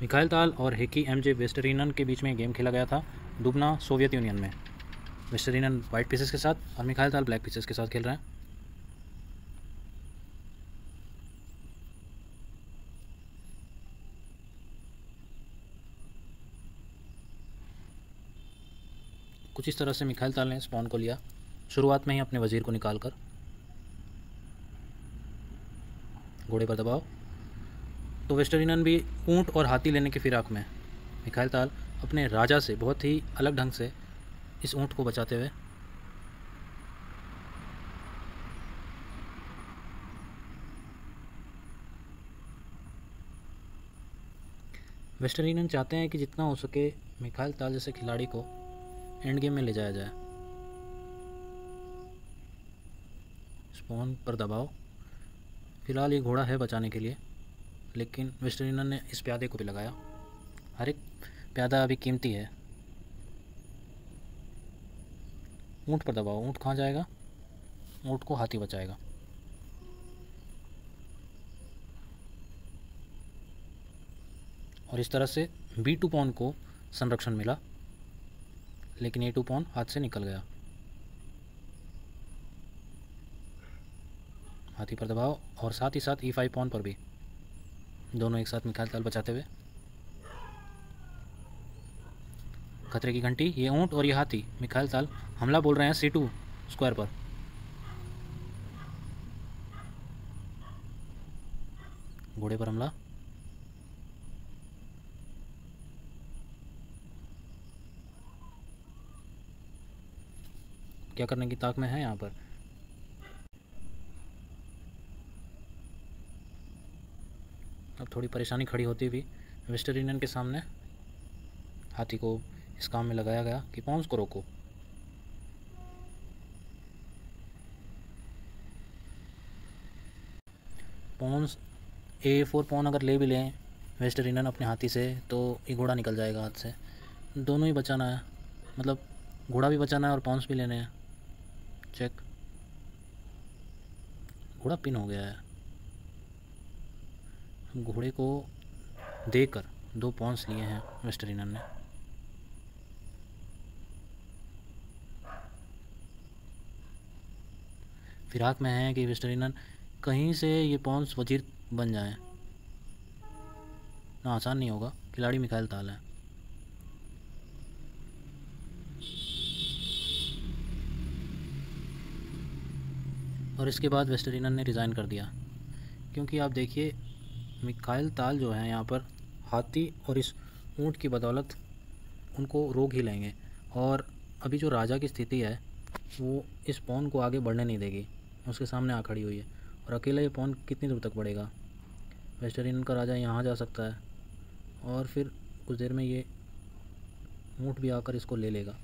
Mikhail ताल और हेकी M जे वेस्टरिनन के बीच में गेम खेला गया था दुबना सोवियत यूनियन में। वेस्टरिनन वाइट पीसेस के साथ और मिखाइल ताल ब्लैक पीसेस के साथ खेल रहे हैं। कुछ इस तरह से मिखाइल ताल ने स्पॉन को लिया, शुरुआत में ही अपने वज़ीर को निकाल कर घोड़े पर दबाव। तो वेस्टरिनन भी ऊँट और हाथी लेने की फिराक में मिखाइल ताल अपने राजा से बहुत ही अलग ढंग से इस ऊँट को बचाते हुए वेस्टरिनन चाहते हैं कि जितना हो सके मिखाइल ताल जैसे खिलाड़ी को एंड गेम में ले जाया जाए। स्पॉन पर दबाव। फ़िलहाल ये घोड़ा है बचाने के लिए। लेकिन वेस्टर्नर ने इस प्यादे को भी लगाया। हर एक प्यादा अभी कीमती है। ऊँट पर दबाओ। ऊँट कहाँ जाएगा? ऊँट को हाथी बचाएगा। और इस तरह से बी टू पॉन को संरक्षण मिला, लेकिन ए टू पॉन हाथ से निकल गया। हाथी पर दबाओ और साथ ही साथ ई फाइव पॉन पर भी। दोनों एक साथ मिखाइल ताल बचाते हुए। खतरे की घंटी, ये ऊँट और ये हाथी मिखाइल ताल हमला बोल रहे हैं सी टू स्क्वायर पर। घोड़े पर हमला। क्या करने की ताक में है यहाँ पर? थोड़ी परेशानी खड़ी होती भी वेस्टर यूनियन के सामने हाथी को इस काम में लगाया गया कि पॉन्स को रोको? पॉन्स ए फोर पॉन अगर ले भी लें वेस्टर यूनियन अपने हाथी से तो ये घोड़ा निकल जाएगा हाथ से। दोनों ही बचाना है। मतलब घोड़ा भी बचाना है और पॉन्स भी लेने हैं। चेक। घोड़ा पिन हो गया है। घोड़े को देकर दो पॉन्स लिए हैं वेस्टरिनर ने। फिराक में है कि वेस्टरिनर कहीं से ये पॉन्स वज़ीर बन जाए? ना आसान नहीं होगा, खिलाड़ी मिखाइल ताल है। और इसके बाद वेस्टरिनर ने रिज़ाइन कर दिया, क्योंकि आप देखिए मिकाइल ताल जो है यहाँ पर, हाथी और इस ऊँट की बदौलत उनको रोक ही लेंगे। और अभी जो राजा की स्थिति है, वो इस पौन को आगे बढ़ने नहीं देगी। उसके सामने आ खड़ी हुई है। और अकेला ये पौन कितनी दूर तक बढ़ेगा? वेस्टरिन का राजा यहाँ जा सकता है। और फिर कुछ देर में ये ऊँट भी आकर इसको ले लेगा।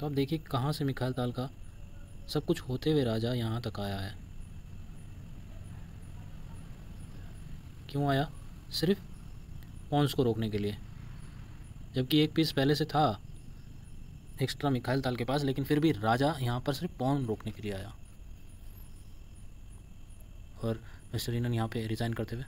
तो आप देखिए कहाँ से मिखाइल ताल का सब कुछ होते हुए राजा यहाँ तक आया है। क्यों आया? सिर्फ़ पॉन्स को रोकने के लिए। जबकि एक पीस पहले से था एक्स्ट्रा मिखाइल ताल के पास, लेकिन फिर भी राजा यहाँ पर सिर्फ़ पॉन रोकने के लिए आया। और मिस्टर यहाँ पे रिज़ाइन करते हुए